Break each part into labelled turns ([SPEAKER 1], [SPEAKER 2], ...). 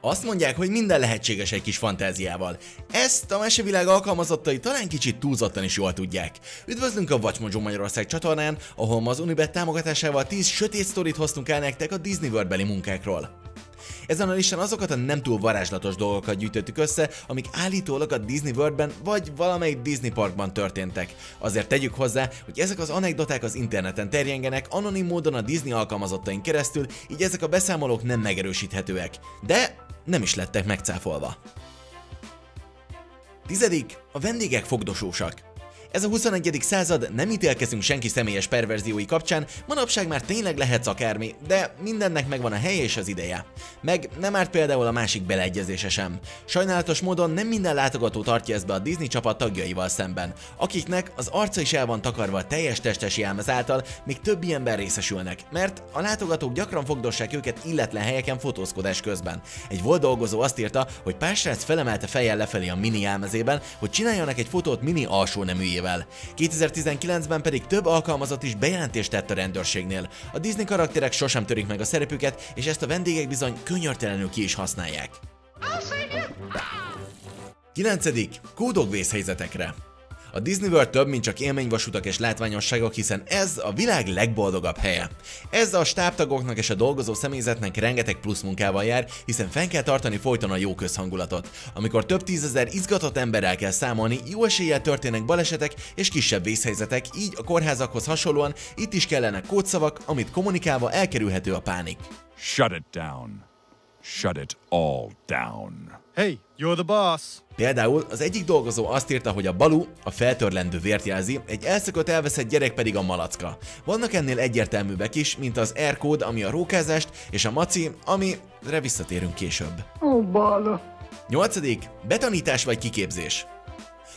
[SPEAKER 1] Azt mondják, hogy minden lehetséges egy kis fantáziával. Ezt a mesevilág alkalmazottai talán kicsit túlzottan is jól tudják. Üdvözlünk a Watch Magyarország csatornán, ahol ma az Unibet támogatásával 10 sötét sztorit hoztunk el nektek a Disney World beli munkákról. Ezen a listán azokat a nem túl varázslatos dolgokat gyűjtöttük össze, amik állítólag a Disney Worldben vagy valamelyik Disney Parkban történtek. Azért tegyük hozzá, hogy ezek az anekdoták az interneten terjengenek anonim módon a Disney alkalmazottain keresztül, így ezek a beszámolók nem megerősíthetőek. De nem is lettek megcáfolva. Tizedik, a vendégek fogdosósak. Ez a 21. század, nem ítélkezünk senki személyes perverziói kapcsán, manapság már tényleg lehetsz akármi, de mindennek megvan a helye és az ideje. Meg nem árt például a másik beleegyezése sem. Sajnálatos módon nem minden látogató tartja ezt be a Disney csapat tagjaival szemben, akiknek az arca is el van takarva a teljes testes jelmez által, még több ilyenben részesülnek, mert a látogatók gyakran fogdossák őket illetlen helyeken fotózkodás közben. Egy volt dolgozó azt írta, hogy pár srác felemelte fejjel lefelé a mini jelmezében, hogy csináljanak egy fotót mini alsó neműjével segítségével. 2019-ben pedig több alkalmazott is bejelentést tett a rendőrségnél. A Disney karakterek sosem törik meg a szerepüket, és ezt a vendégek bizony könyörtelenül ki is használják. 9. Kódok vészhelyzetekre. A Disney World több, mint csak élményvasutak és látványosságok, hiszen ez a világ legboldogabb helye. Ez a stábtagoknak és a dolgozó személyzetnek rengeteg plusz munkával jár, hiszen fenn kell tartani folyton a jó közhangulatot. Amikor több tízezer izgatott emberrel kell számolni, jó eséllyel történnek balesetek és kisebb vészhelyzetek, így a kórházakhoz hasonlóan itt is kellene kódszavak, amit kommunikálva elkerülhető a pánik.
[SPEAKER 2] Shut it down. Shut it all down.
[SPEAKER 3] Hey, you're the boss.
[SPEAKER 1] Például az egyik dolgozó azt írta, hogy a balu a feltörlendő vért jelzi, egy elszökött elveszett gyerek pedig a malacka. Vannak ennél egyértelműbbek is, mint az R-kód, ami a rókázást, és a maci, amire visszatérünk később. Ó, oh, bala. Nyolcadik, betanítás vagy kiképzés.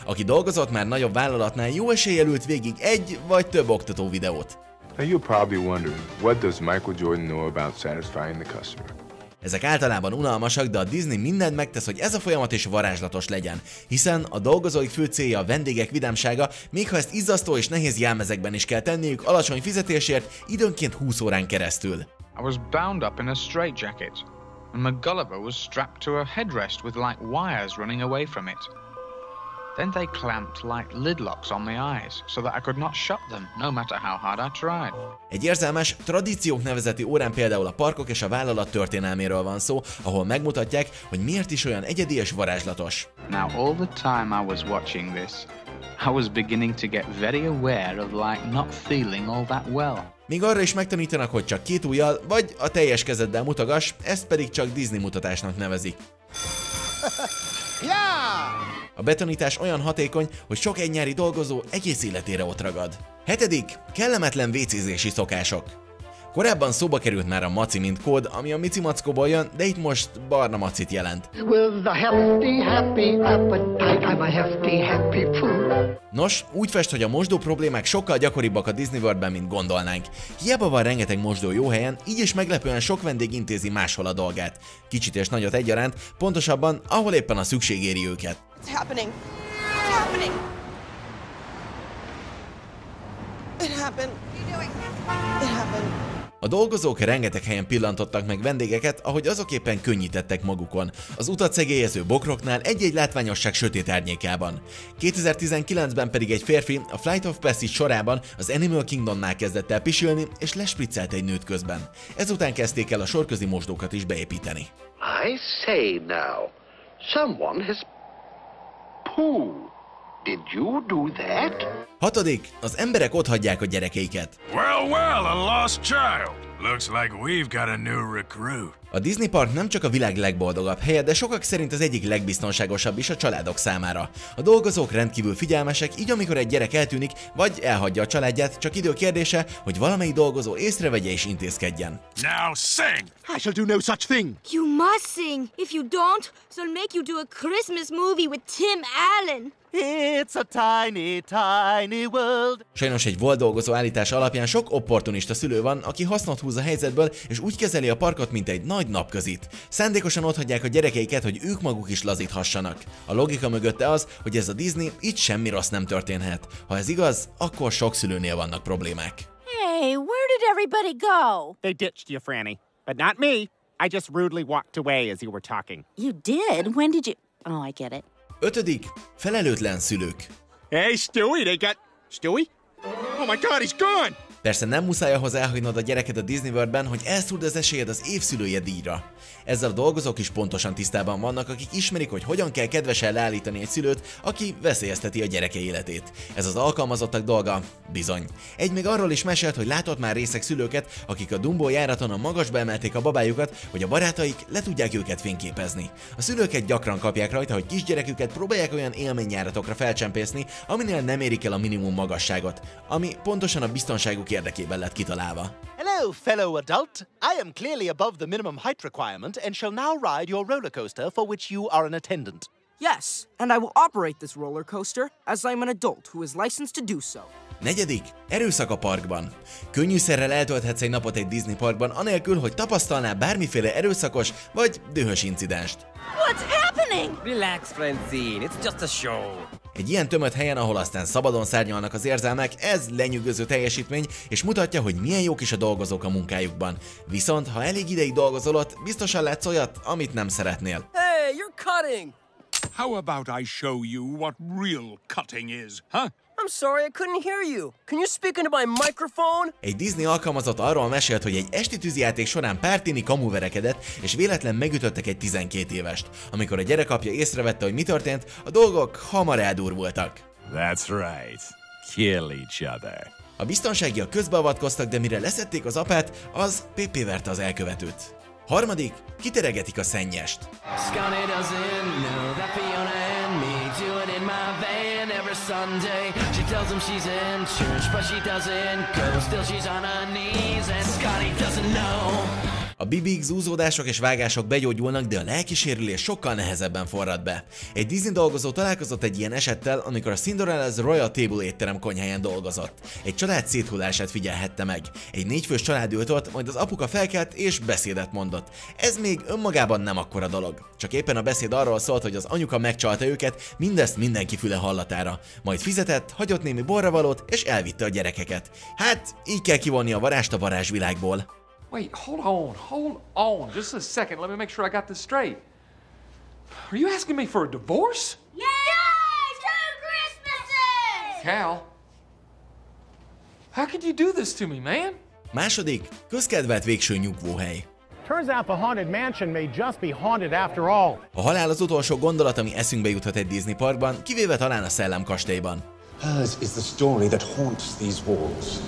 [SPEAKER 1] Aki dolgozott már nagyobb vállalatnál, jó eséllyel ült végig egy vagy több oktató videót. Now you're probably wondering, what does Michael Jordan know about satisfying the customer? Ezek általában unalmasak, de a Disney mindent megtesz, hogy ez a folyamat is varázslatos legyen, hiszen a dolgozóik fő célja a vendégek vidámsága, még ha ezt izzasztó és nehéz jelmezekben is kell tenniük alacsony fizetésért, időnként 20 órán keresztül. I was bound up in a straitjacket, and McGulliver was strapped to a headrest with like wires running away from it. Then they clamped like lid locks on the eyes, so that I could not shut them, no matter how hard I tried. Egy érzelmes, tradíciók nevezeti órán például a parkok és a vállalat történelméről van szó, ahol megmutatják, hogy miért is olyan egyedi és varázslatos. Now all the time I was watching this, I was beginning to get very aware of like not feeling all that well. Még arra is megtanítanak, hogy csak két ujjal, vagy a teljes kezeddel mutogass, ezt pedig csak Disney mutatásnak nevezik. Yeah! A betonítás olyan hatékony, hogy sok egynyári dolgozó egész életére ott ragad. Hetedik, kellemetlen vécézési szokások. Korábban szóba került már a maci mint kód, ami a Mici Mackóból jön, de itt most barna macit jelent. Nos, úgy fest, hogy a mosdó problémák sokkal gyakoribbak a Disney Worldben, mint gondolnánk. Hiába van rengeteg mosdó jó helyen, így is meglepően sok vendég intézi máshol a dolgát. Kicsit és nagyot egyaránt, pontosabban, ahol éppen a szükség éri őket. It's happening. It's happening. It happened. It happened. A dolgozók rengeteg helyen pillantottak meg vendégeket, ahogy azok éppen könnyítettek magukon. Az utat szegélyező bokroknál egy-egy látványosság sötét árnyékában. 2019-ben pedig egy férfi a Flight of Passage sorában az Animal Kingdomnál kezdett el pisilni, és lespriccelt egy nőt közben. Ezután kezdték el a sorközi mosdókat is beépíteni. I say now, someone has poo. Did you do that? Hatodik, az emberek otthagyják a gyerekeiket. Well, well, a lost child. Looks like we've got a new recruit. A Disney Park nem csak a világ legboldogabb helye, de sokak szerint az egyik legbiztonságosabb is a családok számára. A dolgozók rendkívül figyelmesek, így amikor egy gyerek eltűnik, vagy elhagyja a családját, csak idő kérdése, hogy valamelyik dolgozó észrevegye és intézkedjen. Now sing! I shall do no such thing! You must sing! If you don't, they'll make you do a Christmas movie with Tim Allen! It's a tiny, tiny world. Sajnos egy volt dolgozó állítás alapján sok opportunista szülő van, aki hasznot húz a helyzetből, és úgy kezeli a parkot, mint egy nagy napközit. Szándékosan otthagyják a gyerekeiket, hogy ők maguk is lazíthassanak. A logika mögötte az, hogy ez a Disney, itt semmi rossz nem történhet. Ha ez igaz, akkor sok szülőnél vannak problémák. Hey, where did everybody go? They ditched you, Franny. But not me.
[SPEAKER 3] I just rudely walked away as you were talking.
[SPEAKER 4] You did? When did you... Oh, I get it.
[SPEAKER 1] Ötödik, felelőtlen szülők.
[SPEAKER 3] Hey, Stewie, they got... Stewie? Oh my god, he's gone!
[SPEAKER 1] Persze nem muszáj ahhoz elhagynod a gyereket a Disney Worldben, hogy elszúrd az esélyed az évszülője díjra. Ezzel a dolgozók is pontosan tisztában vannak, akik ismerik, hogy hogyan kell kedvesen leállítani egy szülőt, aki veszélyezteti a gyereke életét. Ez az alkalmazottak dolga? Bizony. Egy még arról is mesélt, hogy látott már részek szülőket, akik a Dumbo járaton a magasba emelték a babájukat, hogy a barátaik le tudják őket fényképezni. A szülőket gyakran kapják rajta, hogy kisgyereküket próbálják olyan élményjáratokra felcsempészni, aminél nem érik el a minimum magasságot, ami pontosan a biztonságuk érdekében lett kitalálva.
[SPEAKER 5] Hello, fellow adult. I am clearly above the minimum height requirement and shall now ride your roller coaster for which you are an attendant.
[SPEAKER 6] Yes, and I will operate this roller coaster as I'm an adult who is licensed to do so.
[SPEAKER 1] Negyedik, erőszak a parkban. Könnyűszerrel eltölthetsz egy napot egy Disney parkban, anélkül, hogy tapasztalnál bármiféle erőszakos vagy dühös incidenst.
[SPEAKER 4] What's happening?
[SPEAKER 7] Relax, Francine, it's just a show.
[SPEAKER 1] Egy ilyen tömött helyen, ahol aztán szabadon szárnyalnak az érzelmek, ez lenyűgöző teljesítmény, és mutatja, hogy milyen jók is a dolgozók a munkájukban. Viszont, ha elég ideig dolgozol ott, biztosan látsz olyat, amit nem szeretnél.
[SPEAKER 7] Hey, you're cutting!
[SPEAKER 2] How about I show you what real cutting is, huh?
[SPEAKER 7] I'm sorry, I couldn't hear you. Can you speak into my microphone?
[SPEAKER 1] Egy Disney alkalmazott arról mesélt, hogy egy esti tűzijáték során pártini kamuverekedett, és véletlen megütöttek egy 12 évest. Amikor a gyerekapja észrevette, hogy mi történt, a dolgok hamar eldurvultak.
[SPEAKER 2] That's right. Kill each other.
[SPEAKER 1] A biztonságiak közbeavatkoztak, de mire leszették az apát, az PP verte az elkövetőt. Harmadik, kiteregetik a szennyest.
[SPEAKER 8] Scotty every Sunday. She tells him she's in church, but she doesn't go. Still, she's on her knees, and Scotty doesn't know.
[SPEAKER 1] A bibik, zúzódások és vágások begyógyulnak, de a lelkisérülés sokkal nehezebben forrad be. Egy Disney dolgozó találkozott egy ilyen esettel, amikor a Cinderella's Royal Table étterem konyháján dolgozott. Egy család széthullását figyelhette meg. Egy négyfős család ült ott, majd az apuka felkelt és beszédet mondott. Ez még önmagában nem akkora dolog. Csak éppen a beszéd arról szólt, hogy az anyuka megcsalta őket, mindezt mindenki füle hallatára. Majd fizetett, hagyott némi borravalót és elvitte a gyerekeket. Hát, így kell kivonni a varást a varázsvilágból.
[SPEAKER 9] Wait, hold on, hold on, just a second. Let me make sure I got this straight. Are you asking me for a divorce?
[SPEAKER 10] Yay! Two Christmases!
[SPEAKER 9] Cal, how could you do this to me, man?
[SPEAKER 1] Második, közkedvelt végső nyugvóhely.
[SPEAKER 11] Turns out the haunted mansion may just be haunted after all.
[SPEAKER 1] A halál az utolsó gondolat, ami eszünkbe juthat egy Disney parkban, kivéve talán a szellemkastélyban.
[SPEAKER 12] Hers is the story that haunts these walls.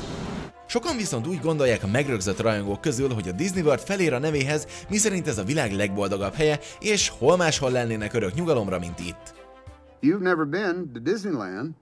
[SPEAKER 1] Sokan viszont úgy gondolják a megrögzött rajongók közül, hogy a Disney World felér a nevéhez, miszerint ez a világ legboldogabb helye, és hol máshol lennének örök nyugalomra, mint itt.
[SPEAKER 13] You've never been to Disneyland, and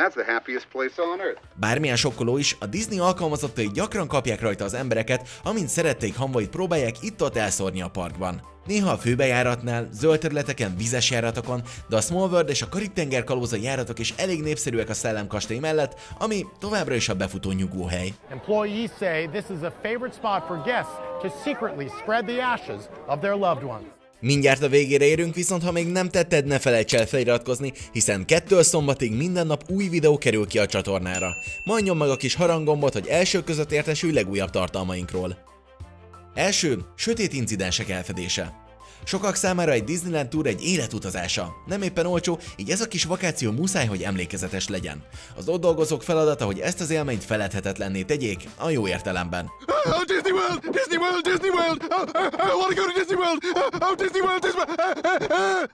[SPEAKER 13] that's the happiest place on earth.
[SPEAKER 1] Bármilyen sokkoló is, a Disney alkalmazottai gyakran kapják rajta az embereket, amint szerették hamvait próbálják itt-ott elszórni a parkban. Néha a főbejáratnál, zöld területeken, vizes járatokon, de a Small World és a Karib-tenger kalózai járatok is elég népszerűek a szellemkastély mellett, ami továbbra is a befutó nyugvóhely.
[SPEAKER 11] Employees say this is a favorite spot for guests to secretly spread the ashes of their loved ones.
[SPEAKER 1] Mindjárt a végére érünk, viszont ha még nem tetted, ne felejts el feliratkozni, hiszen kettől szombatig minden nap új videó kerül ki a csatornára. Majd nyom meg a kis haranggombot, hogy első között értesülj legújabb tartalmainkról. Első, sötét incidensek elfedése. Sokak számára egy Disneyland Tour egy életutazása. Nem éppen olcsó, így ez a kis vakáció muszáj, hogy emlékezetes legyen. Az ott dolgozók feladata, hogy ezt az élményt feledhetetlenné tegyék, a jó értelemben.
[SPEAKER 14] Oh, Disney World! Disney World! Disney World! Oh, I want to go to Disney World! Oh Disney World! Disney World!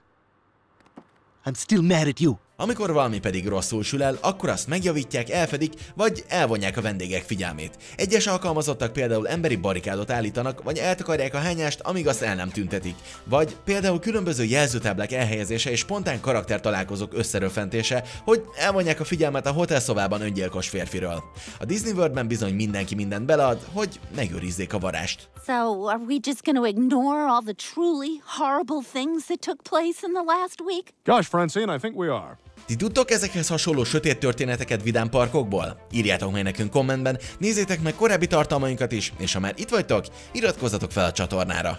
[SPEAKER 5] I'm still mad at you.
[SPEAKER 1] Amikor valami pedig rosszul sül el, akkor azt megjavítják, elfedik, vagy elvonják a vendégek figyelmét. Egyes alkalmazottak például emberi barikádot állítanak, vagy eltakarják a hányást, amíg azt el nem tüntetik. Vagy például különböző jelzőtáblák elhelyezése és spontán karakter találkozók összeröfentése, hogy elvonják a figyelmet a hotelszobában öngyilkos férfiről. A Disney Worldben bizony mindenki mindent belead, hogy megőrizzék a varást.
[SPEAKER 4] So, are we just to ignore all the truly horrible things that took place in the last week?
[SPEAKER 14] Gosh, Francine, I think we are.
[SPEAKER 1] Ti tudtok ezekhez hasonló sötét történeteket vidám parkokból? Írjátok meg nekünk kommentben, nézzétek meg korábbi tartalmainkat is, és ha már itt vagytok, iratkozzatok fel a csatornára.